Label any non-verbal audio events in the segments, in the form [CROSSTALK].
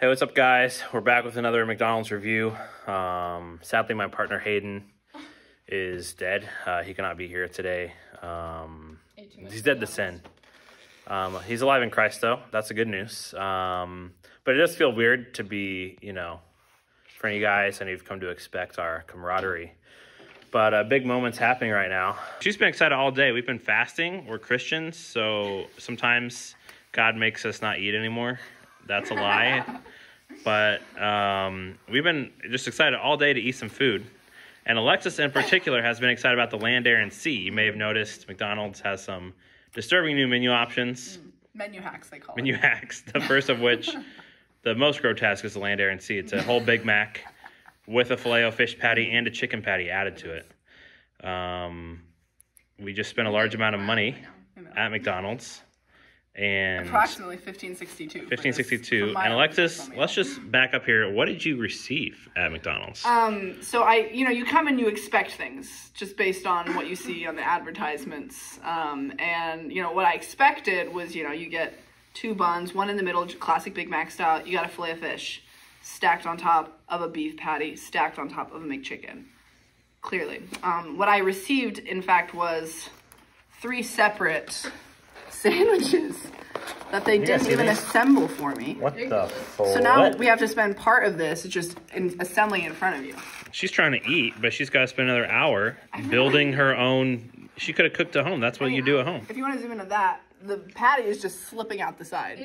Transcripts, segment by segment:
Hey, what's up, guys? We're back with another McDonald's review. Um, sadly, my partner Hayden is dead. Uh, he cannot be here today. Um, he's dead to sin. Um, he's alive in Christ, though. That's the good news. Um, but it does feel weird to be, you know, for you guys, and you've come to expect our camaraderie. But uh, big moments happening right now. She's been excited all day. We've been fasting. We're Christians, so sometimes God makes us not eat anymore. That's a lie. [LAUGHS] but um, we've been just excited all day to eat some food. And Alexis, in particular, has been excited about the land, air, and sea. You may have noticed McDonald's has some disturbing new menu options, Menu hacks, they call them. menu it. hacks. The first of which, [LAUGHS] the most grotesque, is the land, air, and sea. It's a whole Big Mac with a filet o fish patty and a chicken patty added to it. Um, we just spent a large amount of money at McDonald's. And Approximately 1562. 1562. And Alexis, let's just back up here. What did you receive at McDonald's? Um, so I, you know, you come and you expect things just based on what you see on the advertisements. Um, and you know what I expected was, you know, you get two buns, one in the middle, classic Big Mac style. You got a fillet of fish, stacked on top of a beef patty, stacked on top of a McChicken. Clearly, um, what I received, in fact, was three separate sandwiches that they didn't even these? assemble for me. what the So now we have to spend part of this just in assembling in front of you. She's trying to eat, but she's got to spend another hour building her own. She could have cooked at home. That's what you do at home. If you want to zoom into that, the patty is just slipping out the side.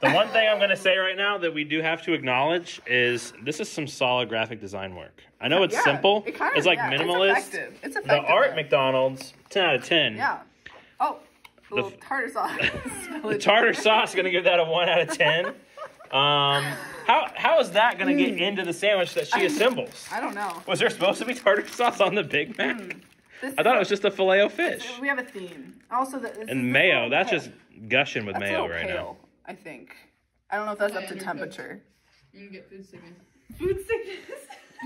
The one thing I'm going [LAUGHS] to say right now that we do have to acknowledge is this is some solid graphic design work. I know it's Yeah, simple. it kinda- it's like yeah, it's minimalist. effective. It's effective. the art. McDonald's, 10 out of 10. Yeah. Oh, a little tartar sauce. [LAUGHS] The tartar [LAUGHS] sauce is going to give that a 1 out of 10. Um, how how is that going to get hmm. into the sandwich that she assembles? I don't know. Was there supposed to be tartar sauce on the Big hmm. Mac? This I thought it was just a filet o fish. We have a theme. Also, the, this And a mayo, little that's pale. just gushing with That's mayo little right now. I think. I don't know if that's up Yeah, to you're temperature. You can get food sickness. Food sickness.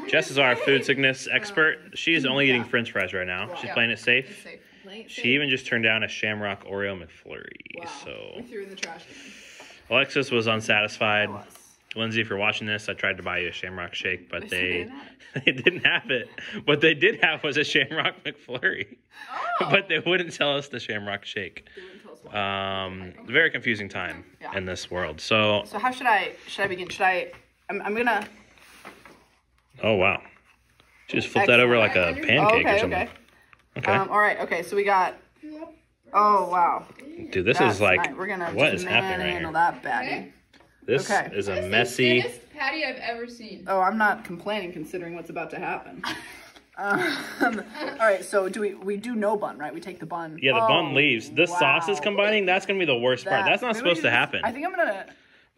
Jess is our food sickness [LAUGHS] um, expert. She's only eating french fries right now. She's Yeah. playing it It's safe. She even just turned down a Shamrock Oreo McFlurry. Wow. So We threw in the trash can. Alexis was unsatisfied. I was. Lindsay, if you're watching this, I tried to buy you a Shamrock Shake, but They they didn't [LAUGHS] they didn't have it. What they did have was a Shamrock [LAUGHS] McFlurry, oh. but they wouldn't tell us the Shamrock Shake. They wouldn't tell us. Um, very confusing time Yeah. in this world. So, So how should I should I begin? Should I? I'm, I'm gonna. oh wow, she just flipped that over like a pancake Oh, or something. okay. Okay, Um, all right. Okay. So we got. Oh wow. dude, this That's is like nice. We're gonna what just is happening right manhandle here? that baddie. This Okay. is a That's messy. the thinnest patty I've ever seen. Oh, I'm not complaining considering what's about to happen. um, all right, so do we we do no bun, right? We take the bun. Yeah, the Oh, bun leaves. The sauce is combining. That's gonna be the worst part. That's not supposed we to just- happen. I think I'm gonna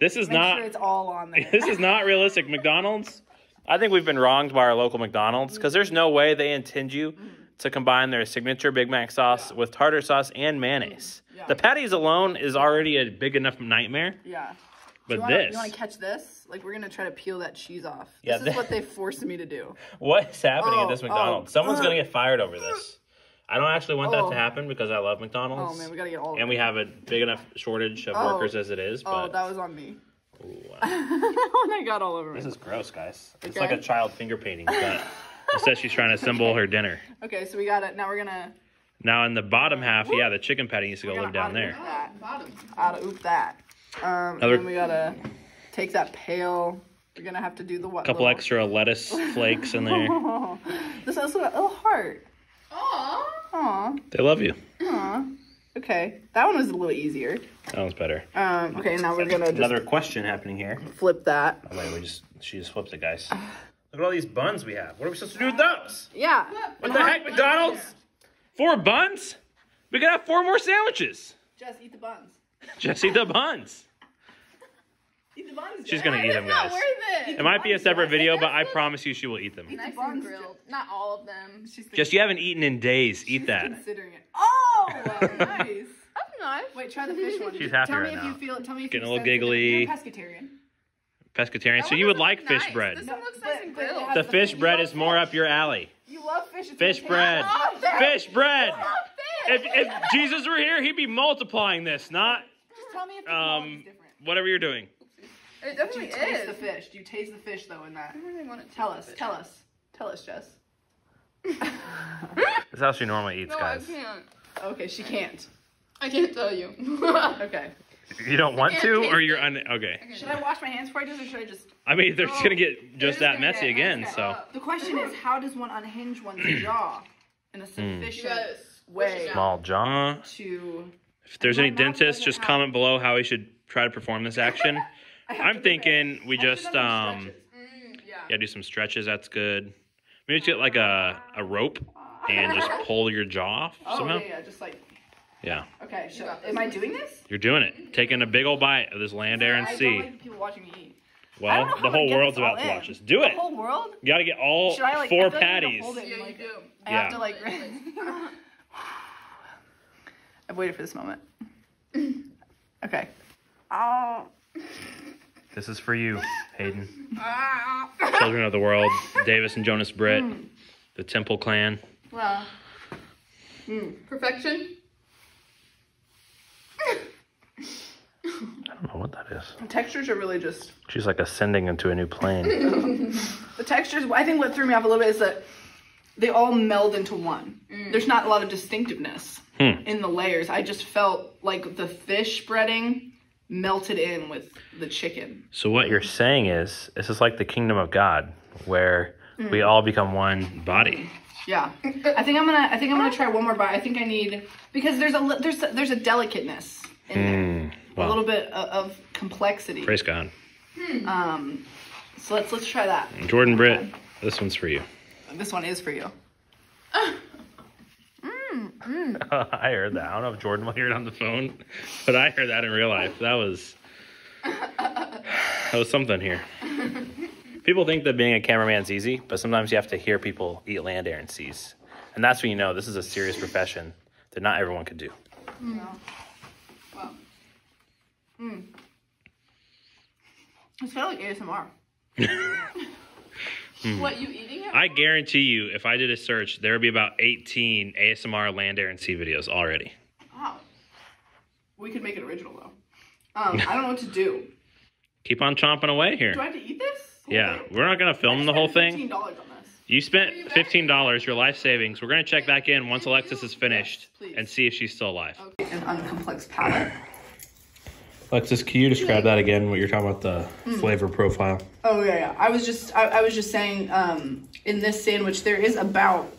This is make not. sure it's all on [LAUGHS] there. This is not realistic. McDonald's. I think we've been wronged by our local McDonald's because there's no way they intend you to combine their signature Big Mac sauce with tartar sauce and mayonnaise. Yeah. The patties alone is already a big enough nightmare. yeah. But you wanna, this, You want to catch this? Like we're gonna try to peel that cheese off. Yeah, This that- is what they forced me to do. [LAUGHS] what is happening at Oh, this McDonald's? oh, Someone's uh. gonna get fired over this. I don't actually want that Oh. to happen because I love McDonald's. Oh man, we gotta get all. and we have a big enough shortage of Oh. workers as it is. Oh, But that was on me. Ooh, wow. [LAUGHS] I got all over this me. is gross, guys. It's Okay. like a child finger painting. [LAUGHS] But it says she's trying to assemble her dinner. Okay, so we got it. Now we're gonna. Now in the bottom half, yeah, the chicken patty needs to go live down there. auto-oop That. Bottom. Out of oop that. Um, Another- and then we gotta take that pail. We're gonna have to do the what? A couple little- extra lettuce [LAUGHS] flakes in there. [LAUGHS] this also a little heart. Aww. Aw, They love you. aw. Okay, that one was a little easier. That one's better. Um, okay, now we're gonna just Another question happening here. flip that. Oh, wait, we just she just flipped it, guys. [SIGHS] [LAUGHS] Look at all these buns we have. What are we supposed to do with those? Yeah. What the heck, McDonald's? Four buns? We could have four more sandwiches. Just eat the buns. [LAUGHS] Just eat the buns. Eat the buns. She's gonna eat them, Not guys. worth It it. might be a separate video, but I promise you she will eat them. Eat the Nice buns. grilled. Not all of them. She's Just you haven't eaten in days. Eat she's that. Considering it. Oh, [LAUGHS] nice. That's nice. Wait, try the fish one. She's happy tell right me if now. you feel it. Tell me if Getting you a little giggly. You're a pescatarian. Pescatarian. That So you would like look fish bread. This No, one looks nice and grilled. The the fish bread is more fish. up your alley. You love fish. It's Fish bread. taste- Oh, Fish bread. Not fish. If, if Jesus were here, he'd be multiplying this, not Just tell me if the um quality's different. whatever you're doing. It Do definitely you taste is. the fish? Do you taste the fish though in that? I really want to Tell us. Tell us. Tell us, Jess. [LAUGHS] This is how she normally eats, No, guys. I can't. Okay, she can't. I can't tell you. [LAUGHS] Okay. You don't want to, or you're un. Okay. Should I wash my hands before I do this, or should I just? I mean, they're just gonna get just that messy get- again. So The question is, how does one unhinge one's [CLEARS THROAT] jaw in a sufficient way small jaw. to? If there's My any mouth dentists, just have- comment below how we should try to perform this action. [LAUGHS] I have I'm to thinking we prepare. I have just do some um stretches. Mm, yeah. yeah do some stretches. That's good. Maybe just get like a a rope [LAUGHS] and just pull your jaw off Oh somehow. yeah, yeah, just like Yeah, okay. So, am I doing this? you're doing it. Taking a big old bite of this land, air, and I don't sea. like people watching me eat. Well, the whole world's about to watch this. Do it. The whole world? You got to get all Should I, like, I four feel like I need to patties. hold it. Yeah, you Like- do. I have to like. [LAUGHS] I've waited for this moment. [LAUGHS] Okay. Oh. This is for you, Hayden. Ah. Children of the world, Davis and Jonas Britt, Hmm. the Temple Clan. Wow. Perfection. I don't know what that is. The textures are really just She's like ascending into a new plane. [LAUGHS] the textures. I think what threw me off a little bit is that they all meld into one. There's not a lot of distinctiveness Hmm. in the layers. I just felt like the fish breading melted in with the chicken. so what you're saying is, this is like the kingdom of God, where we Hmm. all become one body. Yeah, I think I'm gonna. I think I'm gonna try one more bite. I think I need because there's a there's a, there's a delicateness in there, Mm, a little bit of, of complexity. praise God. Um, so let's let's try that. Jordan Britt, this one's for you. This one is for you. [LAUGHS] [LAUGHS] I heard that. I don't know if Jordan will hear it on the phone, but I heard that in real life. That was that was something here. [LAUGHS] People think that being a cameraman's easy, but sometimes you have to hear people eat land, air, and seas, and that's when you know this is a serious profession that not everyone could do. Wow. Mm. It's kind of like ASMR. [LAUGHS] What you eating it? I guarantee you, if I did a search, there would be about 18 ASMR land, air, and sea videos already. Wow. We could make it original though. Um, I don't know what to do. [LAUGHS] Keep on chomping away here. Do I have to eat this? Yeah, thing? we're not gonna film the whole thing. Fifteen dollars on this. You spent fifteen dollars, your life savings. We're gonna check back in once Alexis is finished please. and see if she's still alive. Okay. An uncomplex palate. Alexis, can you describe that again? What you're talking about the flavor profile? Oh yeah, yeah. I was just I, I was just saying um, in this sandwich there is about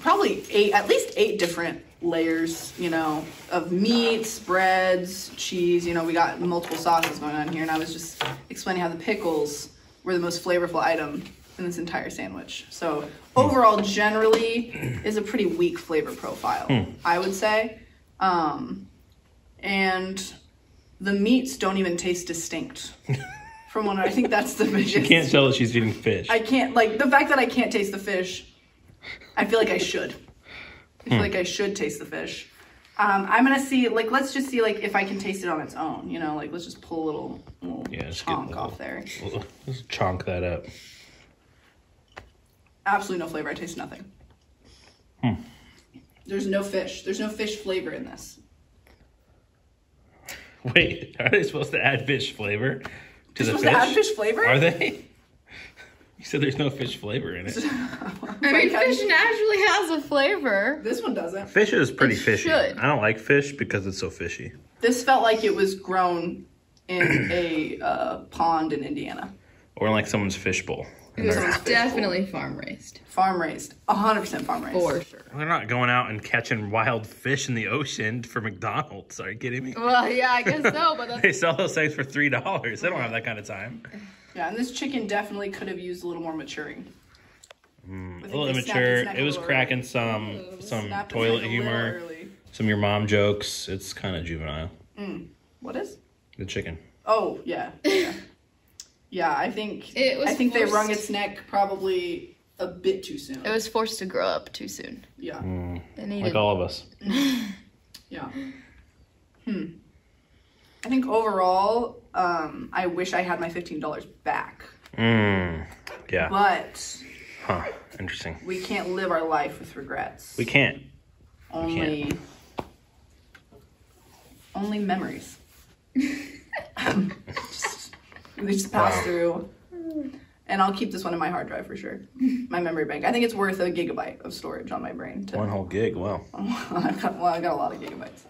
probably eight at least eight different layers, you know, of meats, breads, cheese. You know, we got multiple sauces going on here, and I was just explaining how the pickles were the most flavorful item in this entire sandwich. So overall, generally, is a pretty weak flavor profile. I would say, um, and the meats don't even taste distinct. From one, I think that's the biggest. You can't tell that she's eating fish. I can't like the fact that I can't taste the fish. I feel like I should. I feel like I should taste the fish. Um, I'm gonna see like let's just see like if I can taste it on its own. You know, like let's just pull a little, little Yeah, just get a chonk little- off there. Let's chonk that up. Absolutely no flavor. I taste nothing. There's no fish. There's no fish flavor in this. [LAUGHS] Wait, are they supposed to add fish flavor to the supposed fish? to add fish flavor? Are they? You said there's no fish flavor in it. [LAUGHS] I mean, fish naturally has a flavor. This one doesn't. Fish is pretty It fishy. should. I don't like fish because it's so fishy. This felt like it was grown in a uh, pond in Indiana. Or like someone's fishbowl. It was definitely farm raised. Farm raised. 100% farm raised. For sure. They're not going out and catching wild fish in the ocean for McDonald's. Are you kidding me? Well, yeah, I guess so, but [LAUGHS] that's They sell those things for three dollars. They don't have that kind of time. Yeah, and this chicken definitely could have used a little more maturing. Hmm, I A think little they snapped immature. It was cracking early. some some toilet neck a little humor, early. some of your mom jokes. It's kind of juvenile. Hmm, what is? The chicken. Oh yeah, yeah. [LAUGHS] yeah, I think It was I think they wrung its neck probably a bit too soon. it was forced to grow up too soon. yeah, It needed Like all of us. [LAUGHS] yeah. Hmm. I think overall, um, I wish I had my fifteen dollars back, Mmm. Yeah. but Huh. Interesting. we can't live our life with regrets. We can't. only only memories. [LAUGHS] [LAUGHS] [LAUGHS] Just They just pass through. And I'll keep this one in my hard drive for sure. My memory bank. I think it's worth a gigabyte of storage on my brain. To, One whole gig. Wow. [LAUGHS] I've got, well, I got a lot of gigabytes.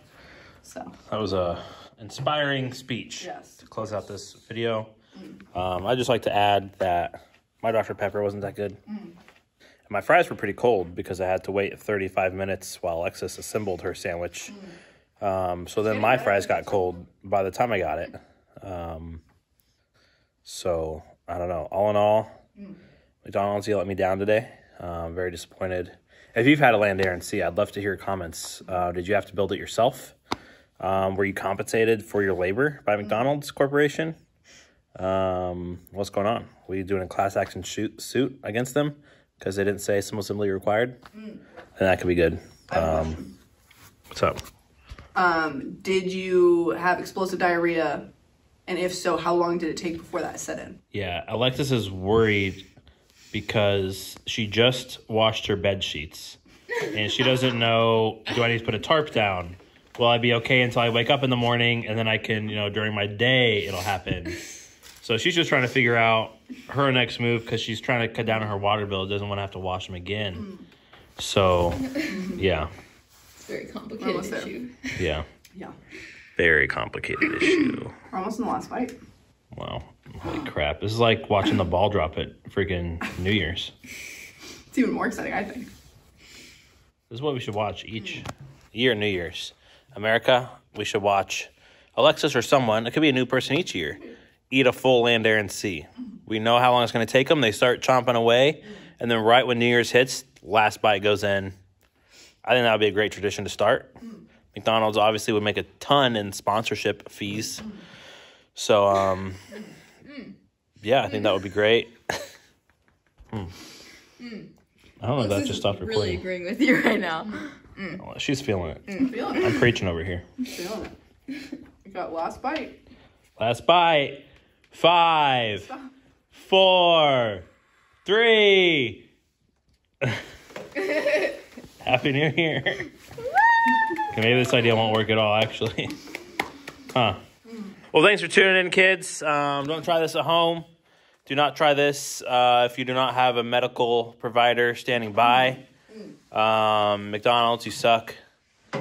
So That was a inspiring speech Yes. to close out this video. Um, I'd just like to add that my Dr. Pepper wasn't that good. And my fries were pretty cold because I had to wait 35 minutes while Alexis assembled her sandwich. Um, so then my fries got cold by the time I got it. Um, so I don't know. All in all, McDonald's, you let me down today. Uh, I'm very disappointed. If you've had a land air and sea, I'd love to hear comments. Uh, did you have to build it yourself? Um, were you compensated for your labor by McDonald's Corporation? Um, what's going on? Were you doing a class action shoot, suit against them because they didn't say some assembly required? And that could be good. Um, what's up? Um, did you have explosive diarrhea? And if so, how long did it take before that set in? Yeah, Alexis is worried because she just washed her bed sheets and she doesn't know do I need to put a tarp down? Will I be okay until I wake up in the morning and then I can, you know, during my day it'll happen. So she's just trying to figure out her next move because she's trying to cut down on her water bill. Doesn't want to have to wash them again. So, yeah, It's a very complicated Almost there. issue. yeah, Yeah. Very complicated issue. We're almost in the last fight. Wow, holy crap! This is like watching the ball drop at freaking New Year's. It's even more exciting, I think. This is what we should watch each year, New Year's. America, we should watch Alexis or someone, it could be a new person each year, eat a full land, air, and sea. We know how long it's going to take them. They start chomping away, and then right when New Year's hits, last bite goes in. I think that would be a great tradition to start. McDonald's obviously would make a ton in sponsorship fees. So, um, yeah, I think that would be great. Hmm. I don't know if that just stopped recording. Really recording. agreeing with you right now. Oh, She's feeling it. I'm feeling it. I'm preaching over here. I'm feeling it. We got last bite. Last bite. Five, four, three. [LAUGHS] Happy New Year. Okay, maybe this idea won't work at all, actually. [LAUGHS] Huh. Well, thanks for tuning in, kids. Um, don't try this at home. Do not try this uh, if you do not have a medical provider standing by. Um, McDonald's, you suck.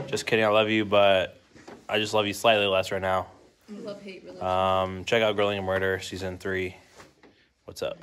Just kidding, I love you, but I just love you slightly less right now. Love hate relationship. Um, check out Grilling and Murder season three. What's up?